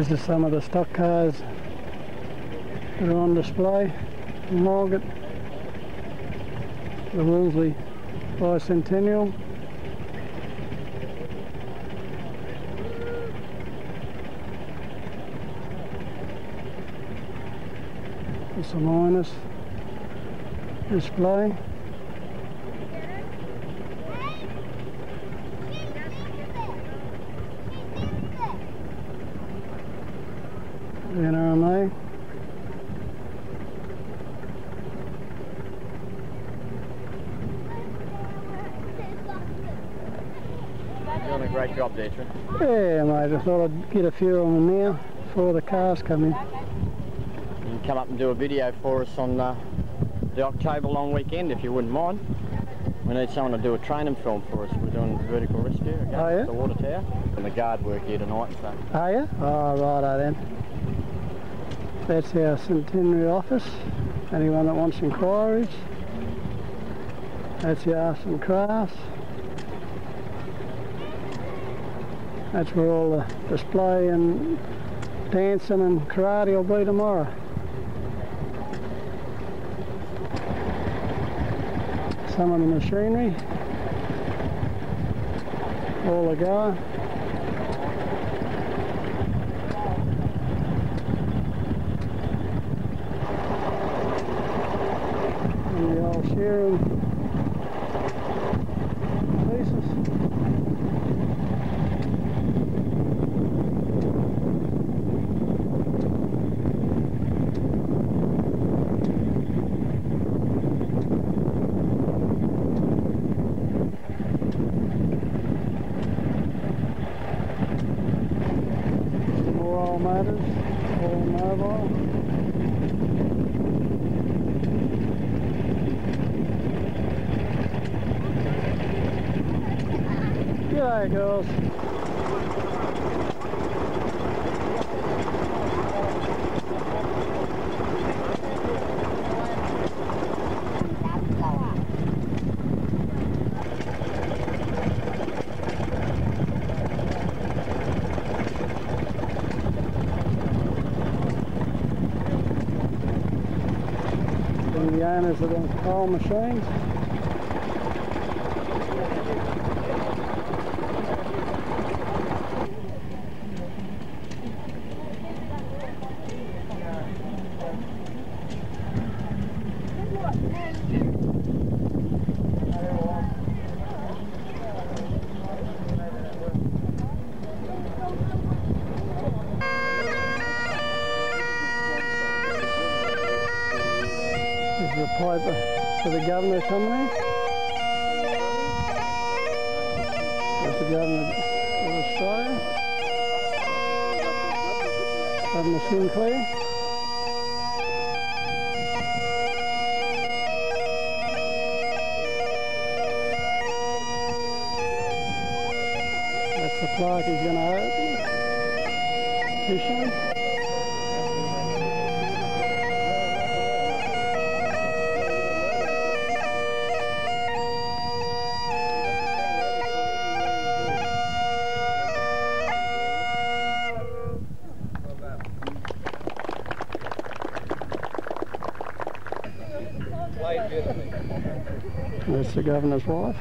This is some of the stock cars that are on display in Margate. The Wolseley Bicentennial. A minus display. The NRMA. Doing a great job there, Trent. Yeah, mate, I thought I'd get a few on them now before the cars come in. You can come up and do a video for us on uh, the October long weekend if you wouldn't mind. We need someone to do a training film for us. We're doing vertical rescue again Oh, yeah? the water tower. And the guard work here tonight, so Are you? Oh, righto then. That's our centenary office. Anyone that wants inquiries. That's the arts and crafts. That's where all the display and dancing and karate will be tomorrow. Some of the machinery. All and the old shearing pieces. Matters, all mobile. G'day girls. The coal machines. Governor's wife.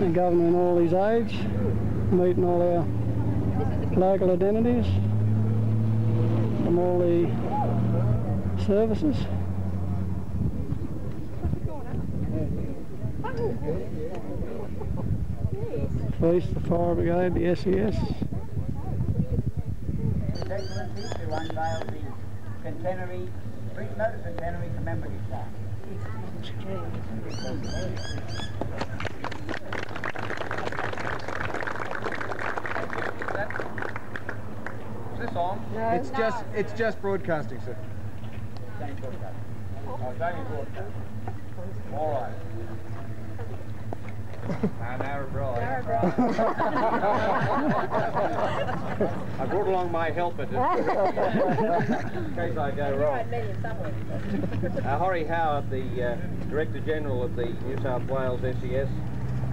The governor in all his age, meeting all our local identities from all the services. Police, the fire brigade, the SES. His Excellency to unveil the centenary, Street Motor Centenary Commemorative Plaque. Is this on? No. It's just it's just broadcasting, sir. Same broadcast. Oh, it's only broadcast. All right. Nah, Narrabri. I brought along my helmet in case I go wrong. Uh, Hori Howard, the uh, Director General of the New South Wales SES,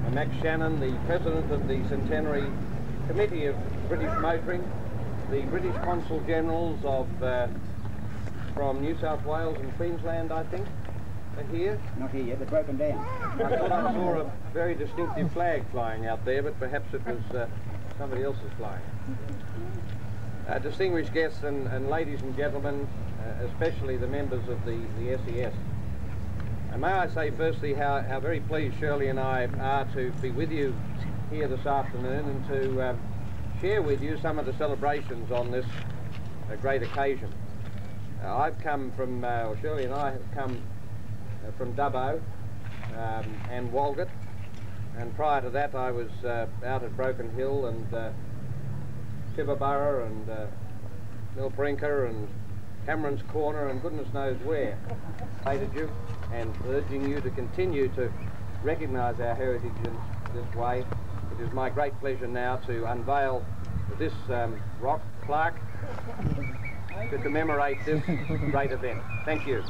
and Max Shannon, the President of the Centenary Committee of British Motoring, the British Consul Generals of uh, from New South Wales and Queensland, I think, are here. Not here yet, they're broken down. I thought I saw a very distinctive flag flying out there, but perhaps it was uh, somebody else's flag. Uh, distinguished guests and, and ladies and gentlemen, uh, especially the members of the, the SES. And may I say firstly how, how very pleased Shirley and I are to be with you here this afternoon and to um, share with you some of the celebrations on this uh, great occasion. Uh, I've come from, uh, or Shirley and I have come uh, from Dubbo um, and Walgett, and prior to that I was uh, out at Broken Hill and uh, Tibooburra and uh, Milparinka and Cameron's Corner and goodness knows where. Hated you and urging you to continue to recognise our heritage in this way. It is my great pleasure now to unveil this um, rock plaque to commemorate this great event. Thank you.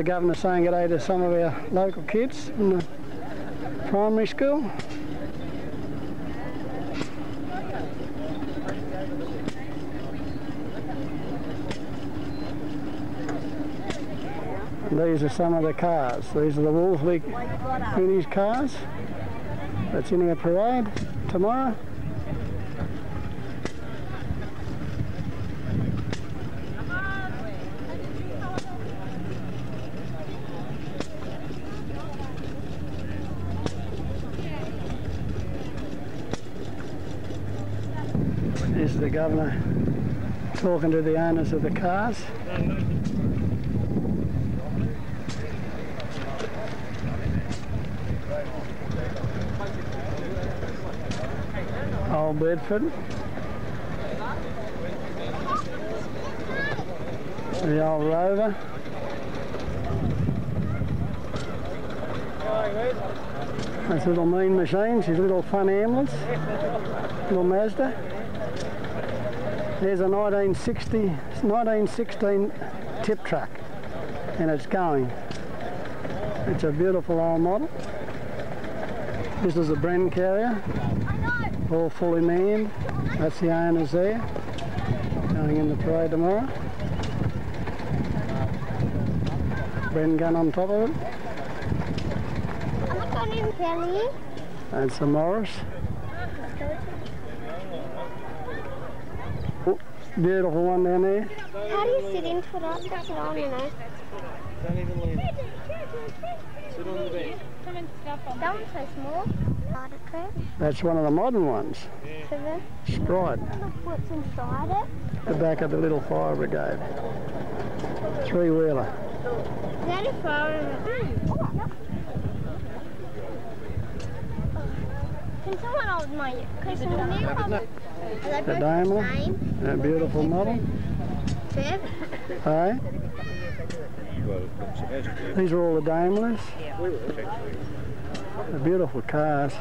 The governor saying good day to some of our local kids in the primary school. These are some of the cars. These are the Wolseley Goonies cars. That's in our parade tomorrow. This is the governor talking to the owners of the cars. Old Bedford. The old Rover. That's little mean machines, his little fun ambulance. Little Mazda. There's a 1960, 1916 tip truck and it's going. It's a beautiful old model. This is a Bren carrier, all fully manned. That's the owners there, going in the parade tomorrow. Bren gun on top of it. I'm not going in That's a Morris. Oh, beautiful one down there. How do you sit into it? I don't sit on, you know. That one's so small. That's one of the modern ones. Then, Stride, what's inside it. the back of the little fire brigade. Three-wheeler. Is that a fire in it? Can someone hold my Christmas new Are they The Daimler. the? A beautiful model. Hey? These are all the Daimlers. They're beautiful cars.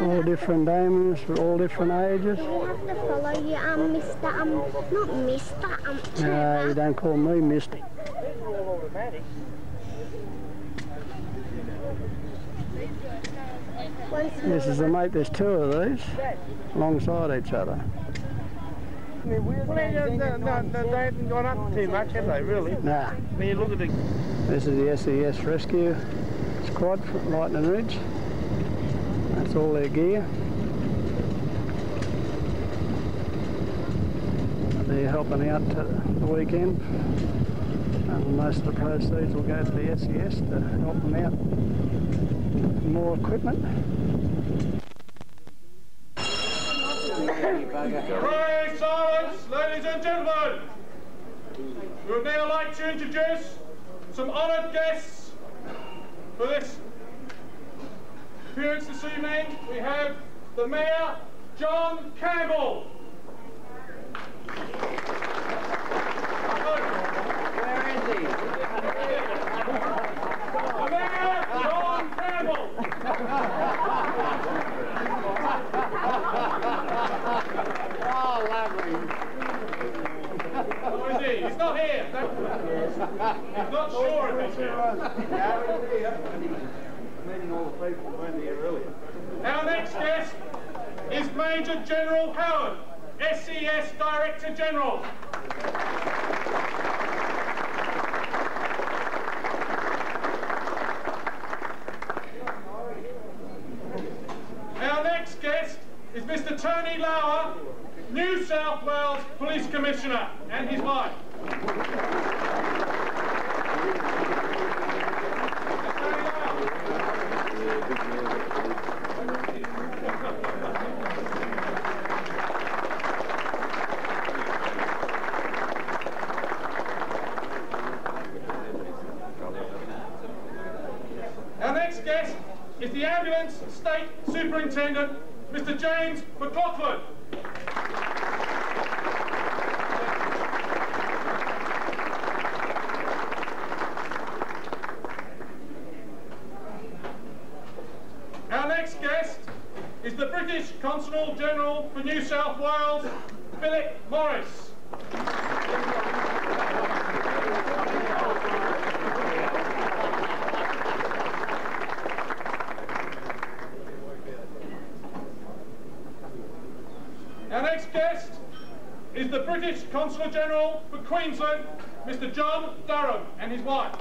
All different Daimlers for all different ages. We have to follow you, um, Mr. Um, not Mr. Um, No, you don't call me Misty. This is a mate, there's two of these alongside each other. Well, they, no, no, no, they haven't gone up too much, have they, really? Nah, When you look at the this is the SES Rescue Squad from Lightning Ridge. That's all their gear. They're helping out the weekend. And most of the proceeds will go to the SES to help them out more equipment. Pray silence, ladies Ladies and gentlemen, we would now like to introduce some honoured guests for this appearance this evening. We have the Mayor, John Campbell. Where is he? The Mayor, John Campbell. Oh, lovely. Where is he? He's not here. He's not sure if he's here. Who. Our next guest is Major General Howard, SES Director General. Our next guest is Mr Tony Lauer, New South Wales Police Commissioner, and his wife. Our next guest is the Ambulance State Superintendent, Mr James McLaughlin. Our next guest is the British Consul General for New South Wales, Philip Morris. Our next guest is the Consul General for Queensland, Mr John Durham, and his wife.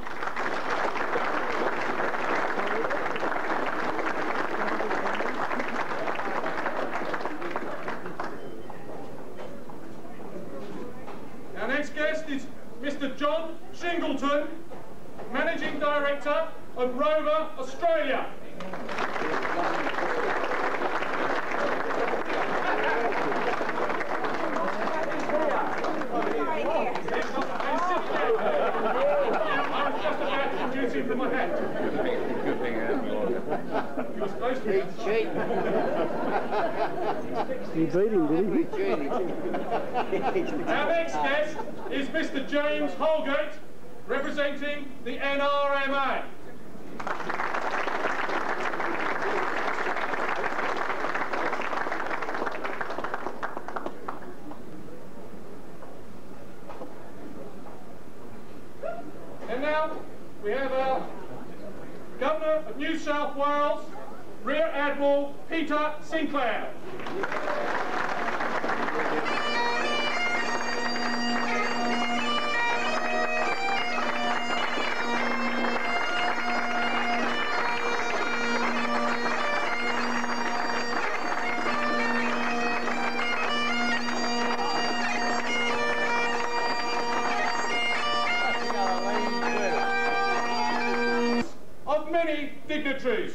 Many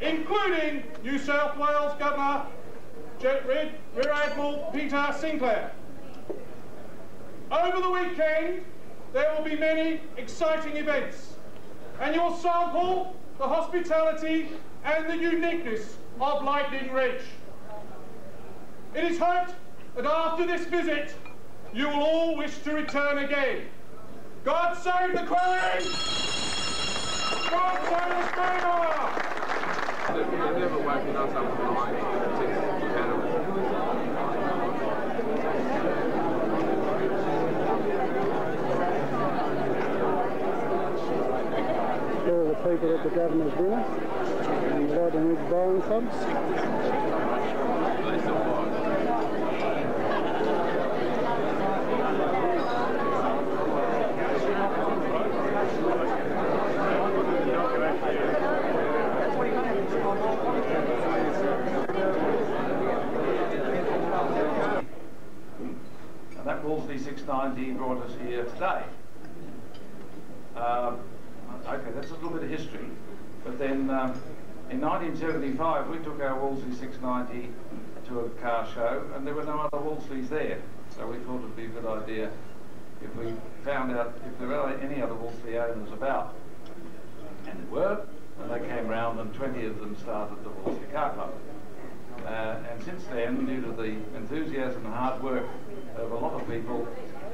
including New South Wales Governor Rear Admiral Peter Sinclair. Over the weekend, there will be many exciting events, and you'll sample the hospitality and the uniqueness of Lightning Ridge. It is hoped that after this visit, you will all wish to return again. God save the Queen! God save the Springboard! They've never woken us up in the night since Canada. All the people at the Governor's dinner and the Lightning Ridge Bowling Clubs. And Wolseley 690 brought us here today. Um, okay, that's a little bit of history. But then um, in 1975, we took our Wolseley 690 to a car show, and there were no other Wolseleys there. So we thought it'd be a good idea if we found out if there are any other Wolseley owners about. And there were, and they came round and 20 of them started the Wolseley Car Club. Uh, and since then, due to the enthusiasm and hard work of a lot of people,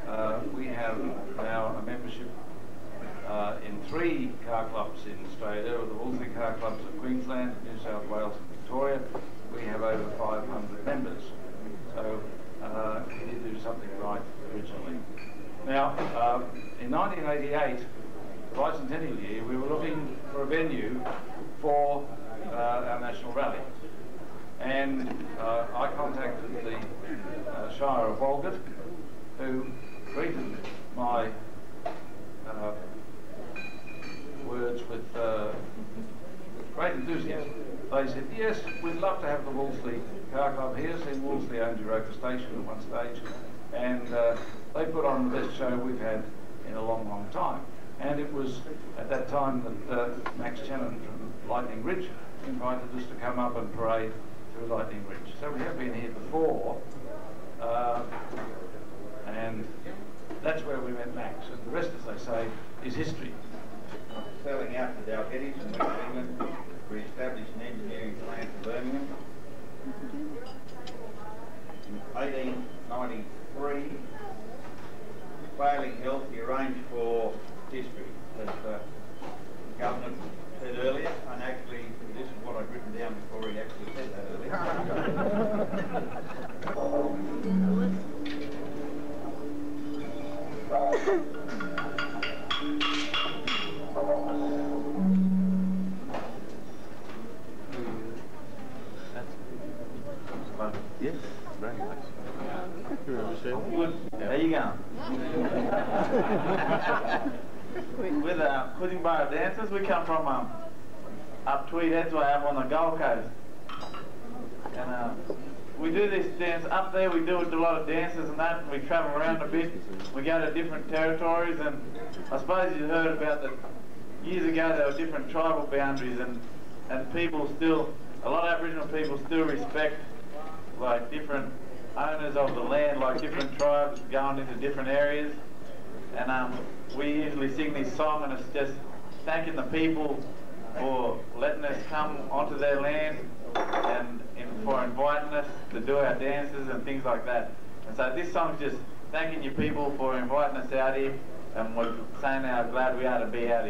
uh, we have now a membership uh, in three car clubs in Australia, the Wolseley Car Clubs of Queensland, New South Wales and Victoria. We have over 500 members. So uh, we did do something right originally. Now, uh, in 1988, the bicentennial year, we were looking for a venue for uh, our national rally. And uh, I contacted the uh, Shire of Walgett, who greeted my uh, words with uh, great enthusiasm. They said, yes, we'd love to have the Wolseley Car Club here, seeing Wolseley owned Euroka Station at one stage, and uh, they put on the best show we've had in a long, long time. And it was at that time that uh, Max Channon from Lightning Ridge invited us to come up and parade through Lightning Ridge. So we have been here before, uh, and that's where we met Max. And the rest, as they say, is history. Selling out to Dalgety the people for letting us come onto their land and for inviting us to do our dances and things like that. And so this song's just thanking you people for inviting us out here and we're saying how glad we are to be out here.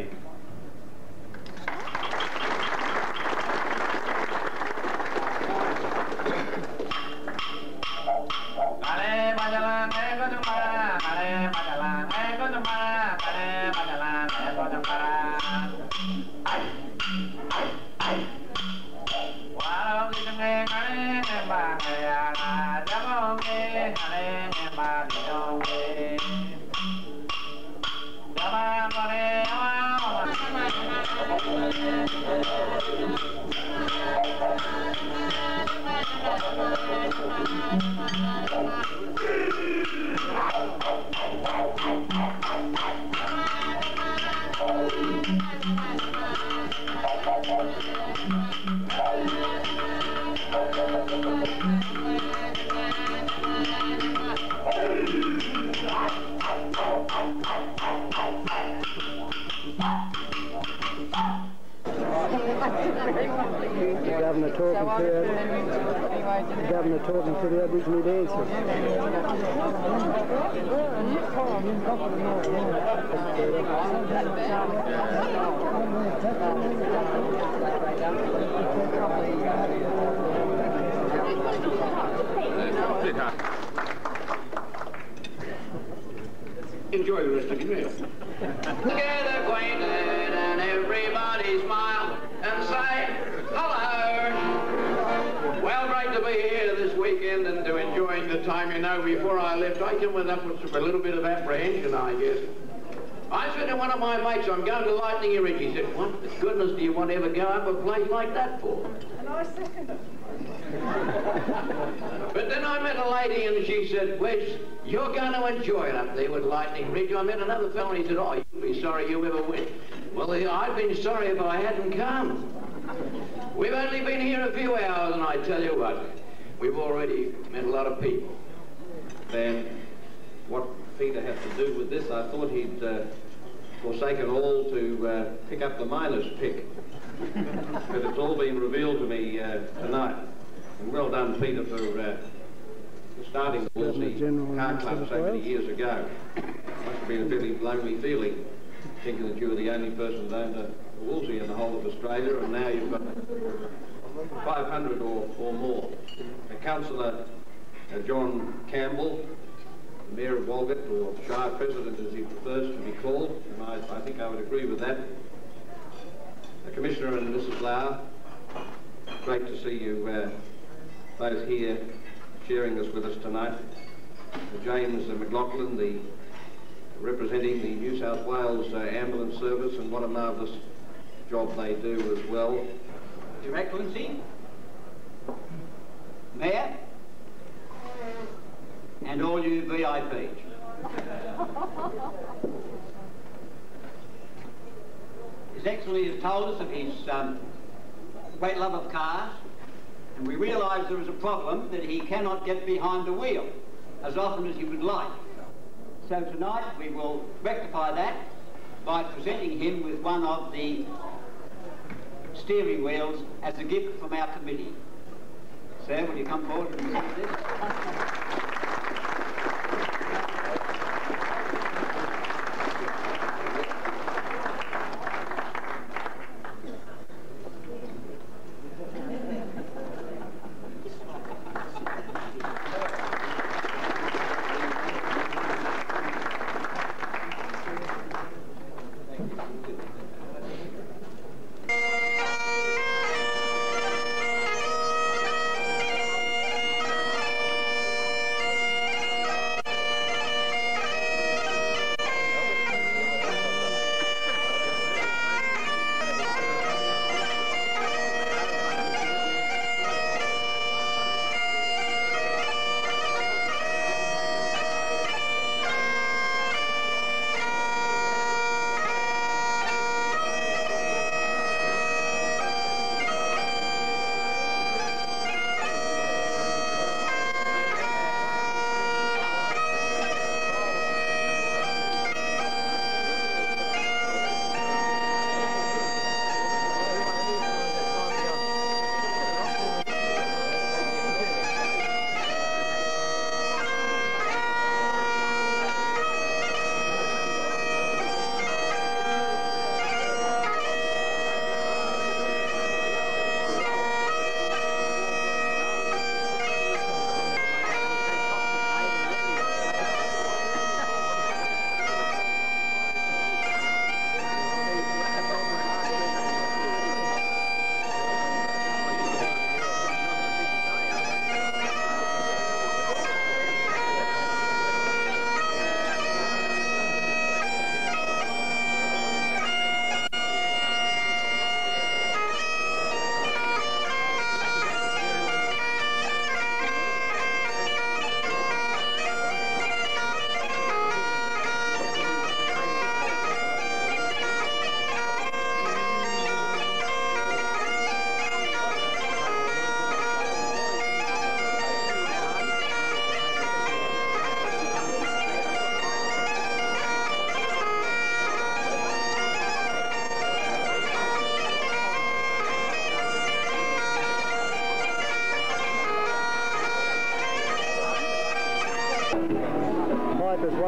Enjoy the rest of your meal. Get acquainted and everybody smile and say hello. Well, great to be here this weekend and to enjoying the time. You know, before I left, I came with up with a little bit of apprehension, I guess. I said to one of my mates, I'm going to Lightning Ridge. He said, what the goodness do you want to ever go up a place like that for? And I seconded. but then I met a lady and she said, Wes, you're going to enjoy it up there with Lightning Ridge. I met another fellow and he said, oh, you'll be sorry you ever went. Well, I'd been sorry if I hadn't come. We've only been here a few hours and I tell you what, we've already met a lot of people. Then what Peter had to do with this. I thought he'd uh, forsaken all to uh, pick up the miner's pick. but it's all been revealed to me uh, tonight. And well done, Peter, for, uh, for starting the Wolseley Car Club so many years ago. It Must have been a fairly lonely feeling, thinking that you were the only person that owned a, Wolseley in the whole of Australia, and now you've got 500 or, or more. Uh, Councillor uh, John Campbell, the Mayor of Walgett, or Shire President as he prefers to be called, and I, I think I would agree with that. The Commissioner and Mrs Lauer, great to see you uh, both here sharing this with us tonight. Uh, James McLaughlin, the representing the New South Wales uh, Ambulance Service, and what a marvellous job they do as well. Your Excellency, Mayor, and all you VIPs. His Excellency has told us of his um, great love of cars, and we realise there is a problem that he cannot get behind the wheel as often as he would like. So tonight we will rectify that by presenting him with one of the steering wheels as a gift from our committee. Sir, will you come forward and receive this?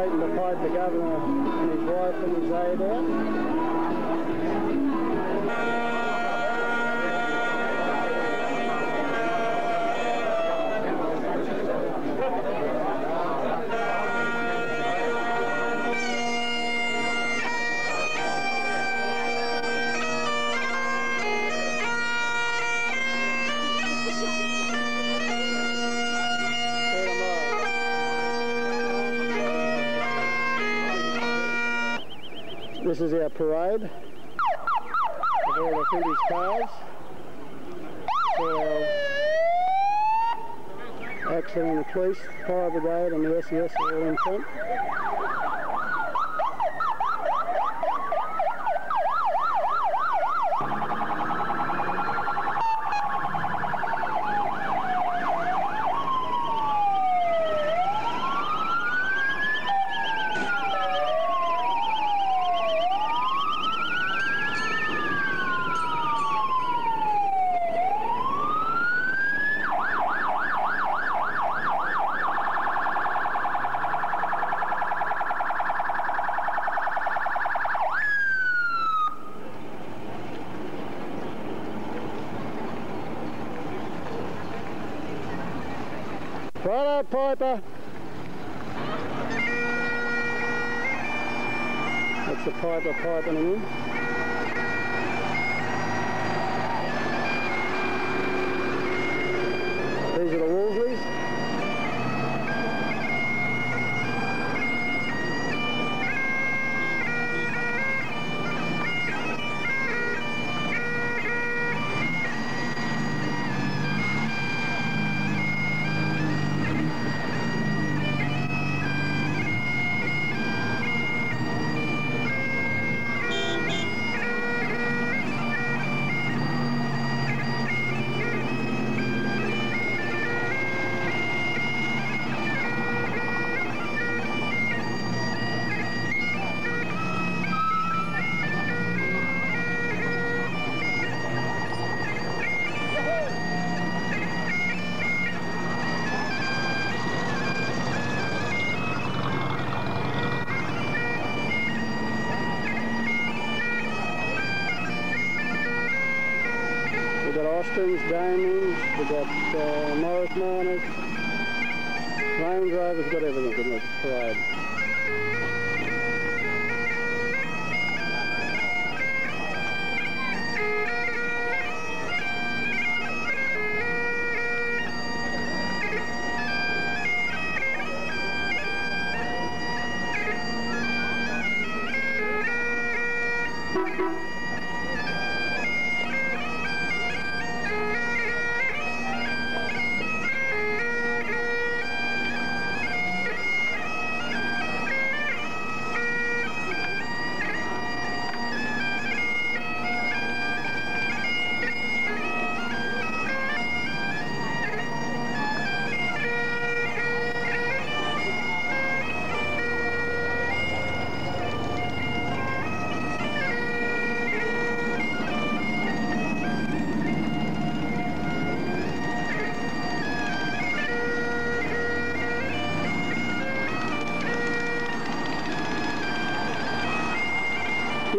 waiting to fight the governor and his wife and his aide out. Righto, uh, Piper. That's the Piper piping in.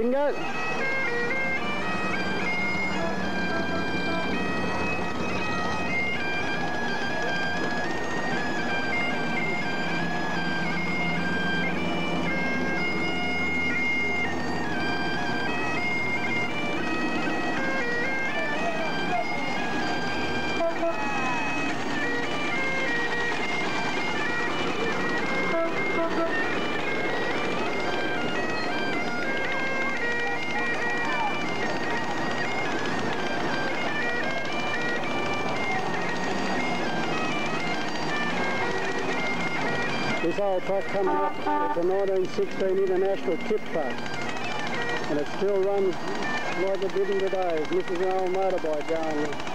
You Truck coming up, it's a 1916 International tip truck. And it still runs like it did in the days. This is an old motorbike going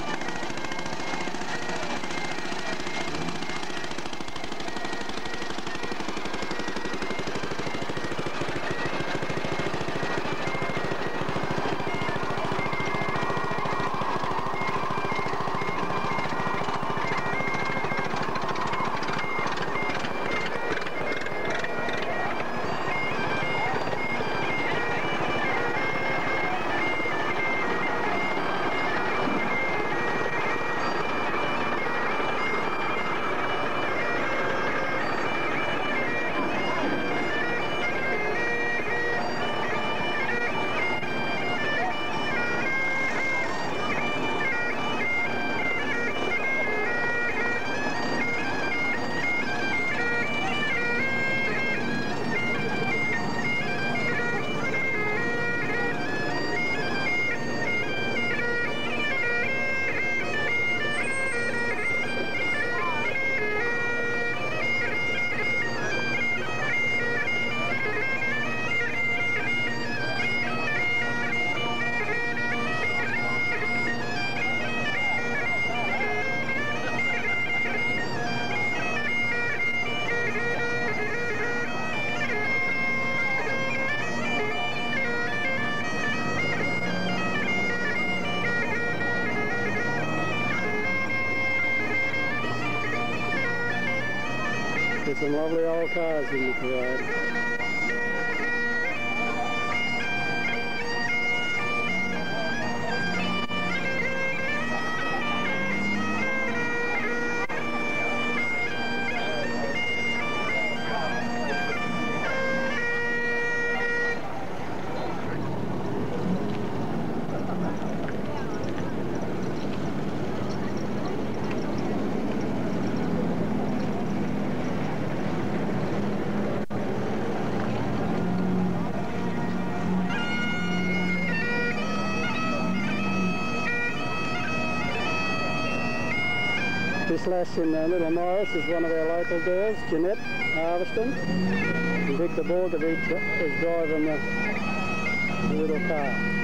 some lovely This lass in uh, Little Morris is one of our local girls, Jeanette Harveston. And Victor Borgovich is driving the, the little car.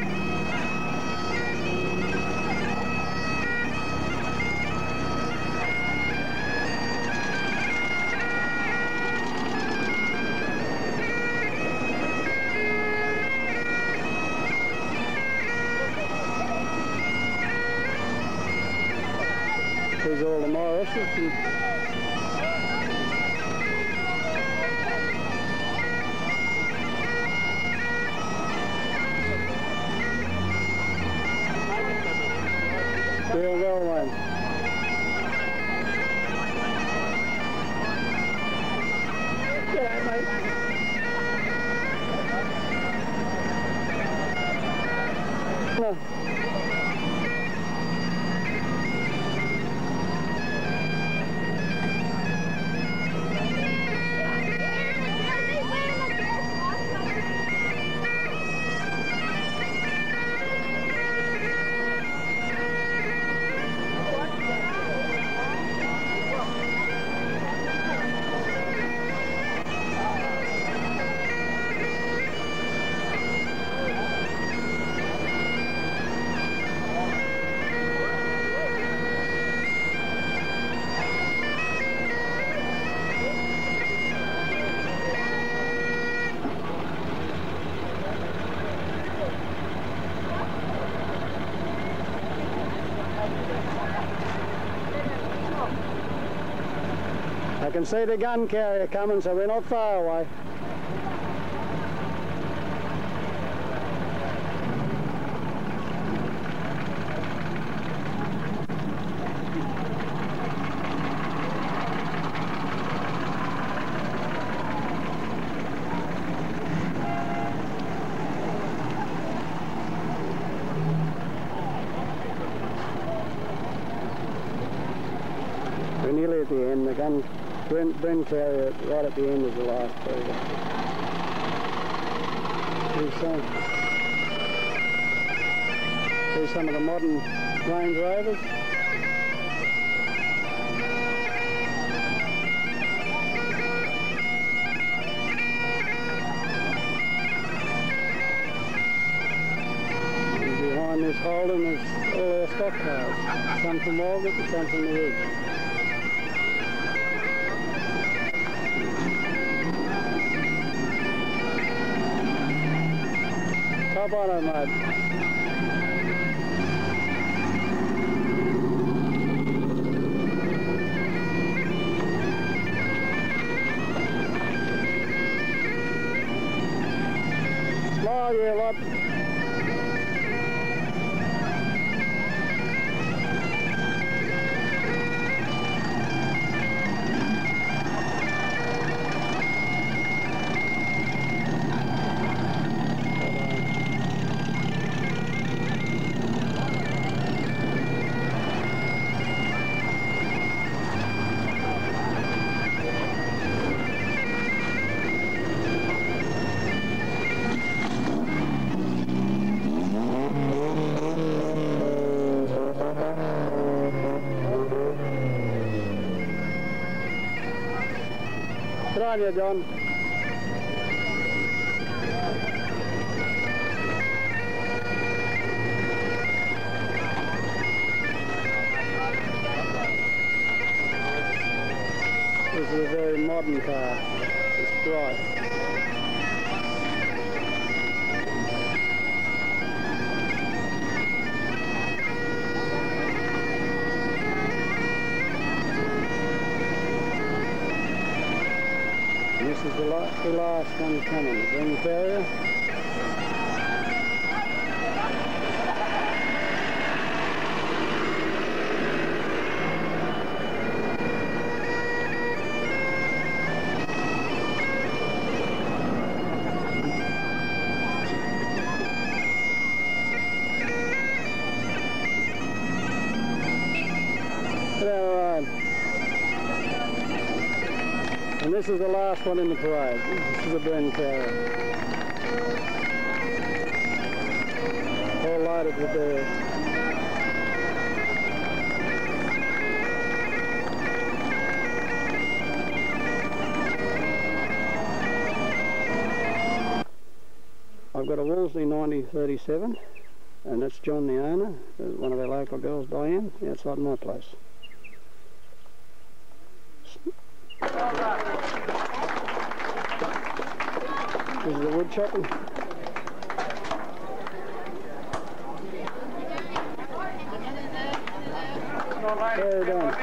See the gun carrier coming, so we're not far away. We're nearly at the end. The gun, Bren carrier right at the end of the last burger. Here's some. Here's some of the modern Range Rovers. And behind this Holden is all our stock cars. Some from Walgett, some from the Ridge. Top on it, mate. On you, John. This is the last one in the parade. This is a Bren carrier. All lighted with the I've got a Wolseley 9037 and that's John the owner, one of our local girls Diane, outside my place. This is the wood chopping. Very done.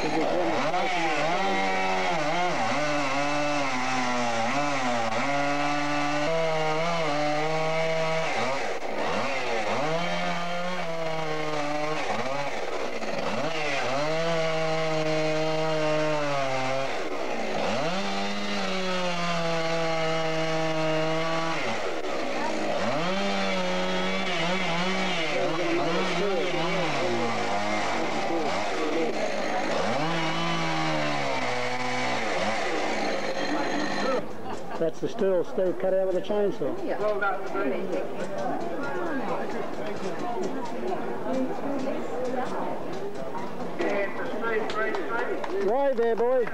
This is demonstration. That's still cut out with a chainsaw. Right there, boy.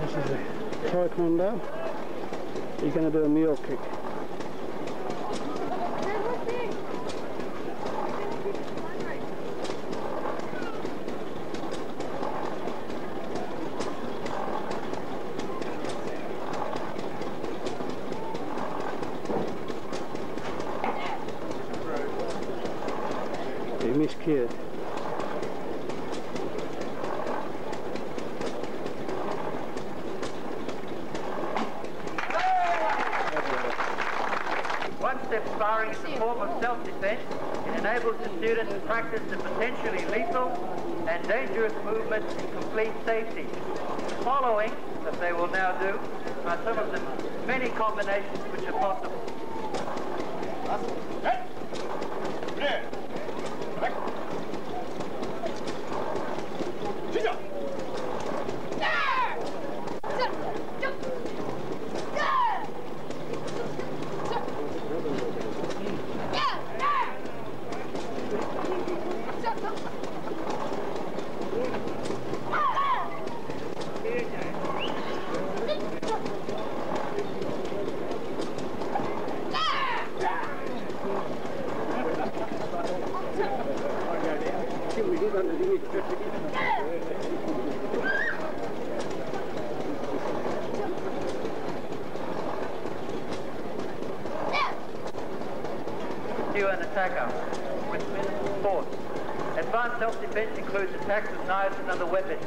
This is a taekwondo. He's going to do a mule kick. He missed kid. One-step sparring is a form of self-defense. It enables the student to practice the potentially lethal and dangerous movements in complete safety. Following, as they will now do, are some of the many combinations which are possible. Cue an attacker with force. Advanced self-defense includes attacks with knives and other weapons.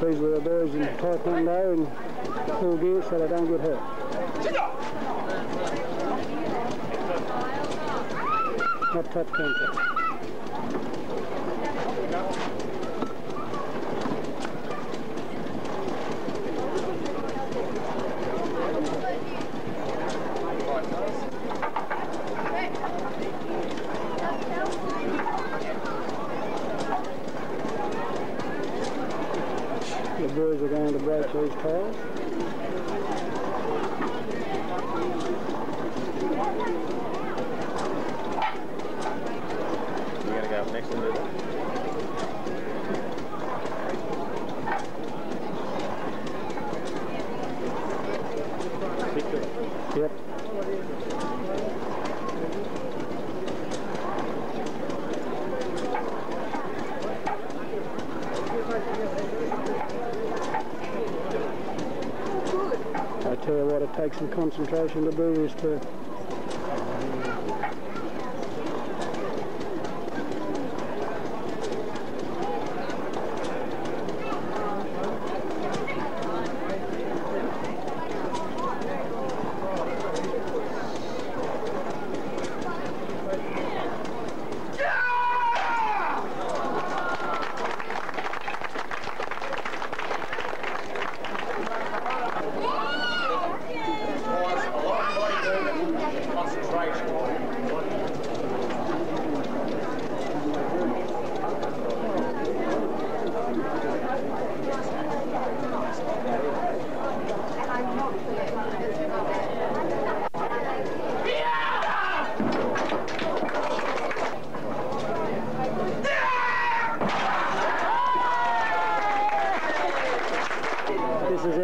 These were the boys in taekwondo and full gear so they don't get hurt. Touch contact. The boys are going to break these tiles. You're going to go up next and do that? Yep. I tell you what, it some concentration to do is too.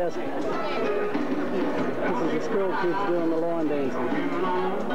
fantastic. This is the school kids doing the line dancing.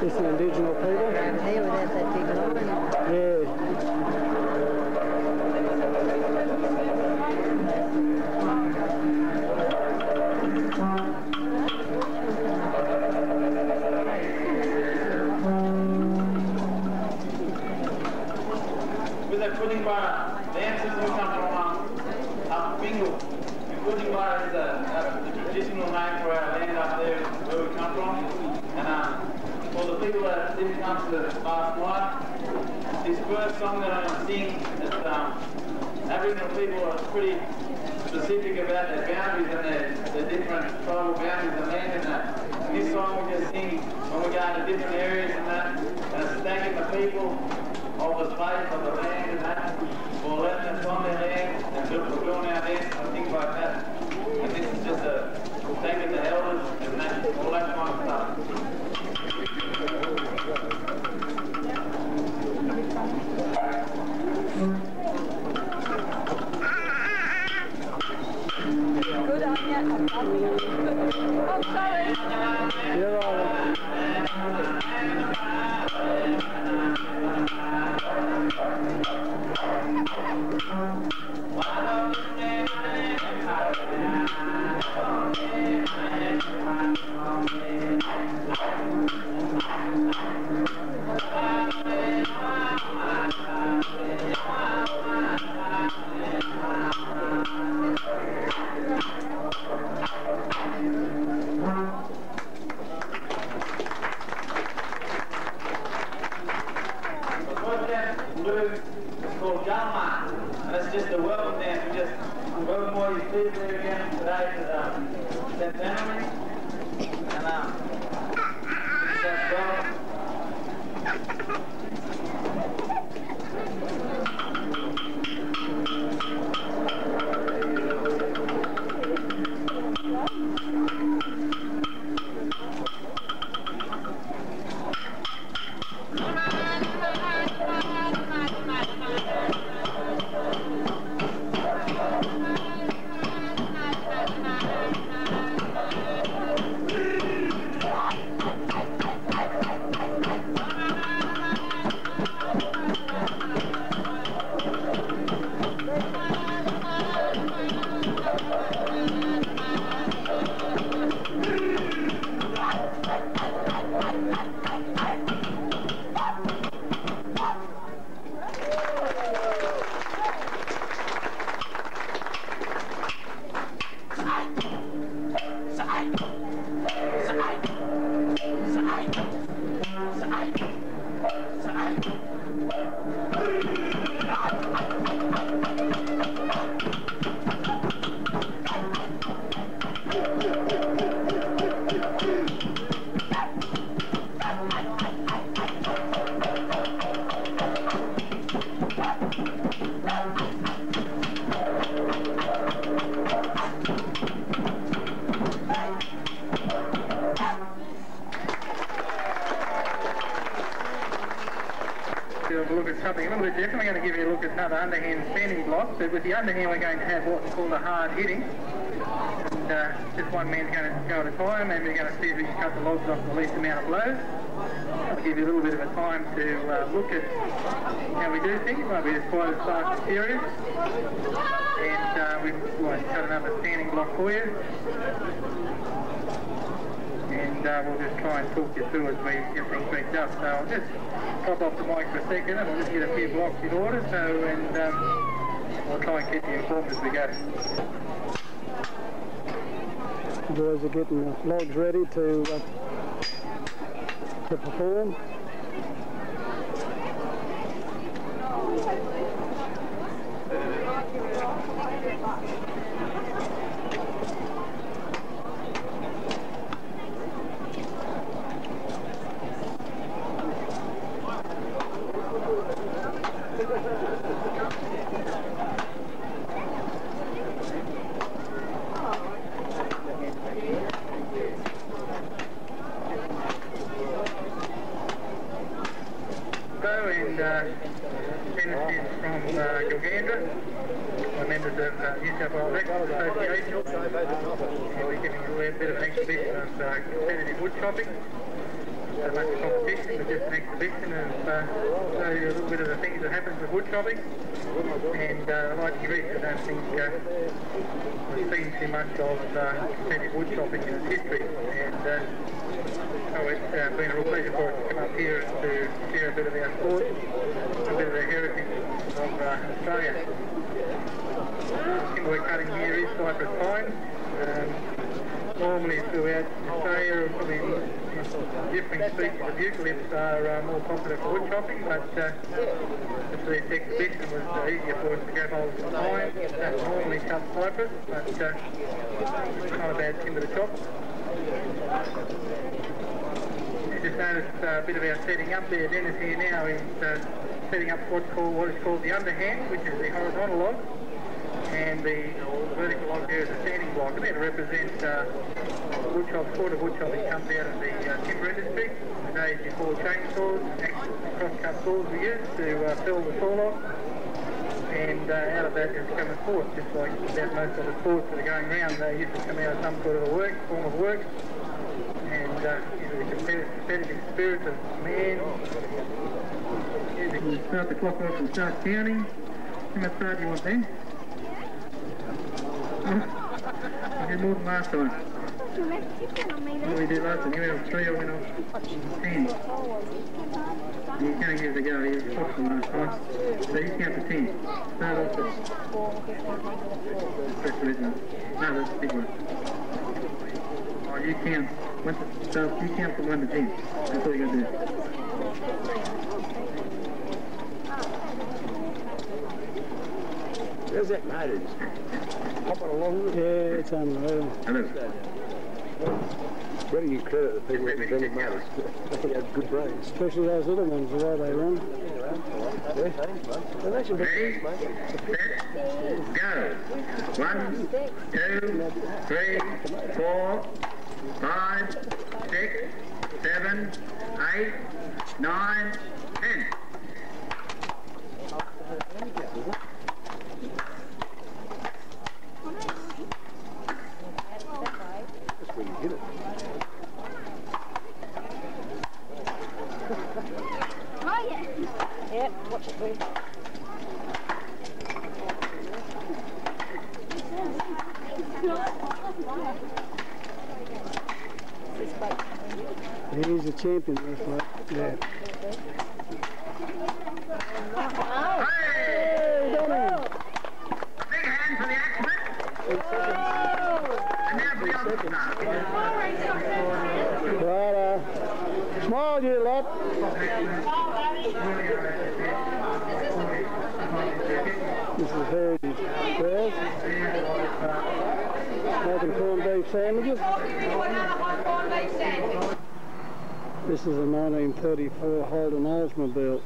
This is the for the people that didn't come to the last night, this first song that I'm going to sing, is, um, Aboriginal people are pretty specific about their boundaries and their, their different tribal boundaries and land and that. And this song we just sing when we go to different areas and that, and it's thanking the people of the space of the land and that, for letting us on their land and for doing our dance and things like that. And this is just a thanking the elders and that, all that kind of stuff. Called Jalma, and it's just a welcome dance. We just welcome all these people here again today to uh, the centenary. To uh, senators from uh, Gilgandra, by members of uh, New South Wales Export Association. And we're giving you a bit of an exhibition of uh, competitive wood chopping. So much competition, but just an exhibition of uh, a little bit of the things that happens with wood chopping. And uh, like you read, I don't think uh, we've seen too much of uh, competitive wood chopping in its history. And so it's uh, been a real pleasure for us to come up here to share a bit of our sport, of the uh, Australia. The we're cutting here is cypress pine. Um, normally throughout Australia, probably different species of eucalypts are uh, more popular for wood chopping, but uh, this exhibition was uh, easier for us to grab hold of pine. That normally cut cypress, but it's not a bad timber to chop. You noticed uh, a bit of our setting up there. Dennis here now is uh, setting up what's called what is called the underhand, which is the horizontal log, and the vertical log there is a standing block. And that represents uh, wood chop, sort of wood chopping comes out of the uh, timber industry. The days before chainsaws, cross-cut saws were used to uh, fill the saw log. And uh, out of that come a sport, just like about most of the sports that are going around, they used to come out of some sort of a work, form of work. Competitive, competitive spirit of man. You start the clock off and start counting. How much start do you want then? I did more than last time. What did we do last time? You went off three, I went off ten. You can't give it a go, you were from last time. So you count to ten. Start off the red one. No, that's the big one. Oh, you count. Once it starts, you count from one to ten. That's all you gotta do. Where's that motor? Hopping along with it? Yeah, it's unreal. Where do you credit the people that invented motors? they have good brains. Especially those little ones, the way they run. They're actually. Go. One, two, three, four, five, six, seven, eight, nine, ten. You. Oh, yeah. Yep, watch it please. He's a champion, this like, yeah. Big hand for the axeman. And now for. Right, you lot. This is Heritage beef sandwiches. This is a 1934 Holden Oldsmobile.